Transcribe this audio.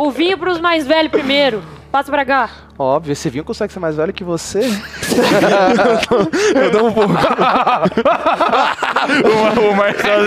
O vinho pros mais velhos primeiro. Passa pra cá. Óbvio, esse vinho consegue ser mais velho que você. Eu dou um pouco. o, o Marcelo.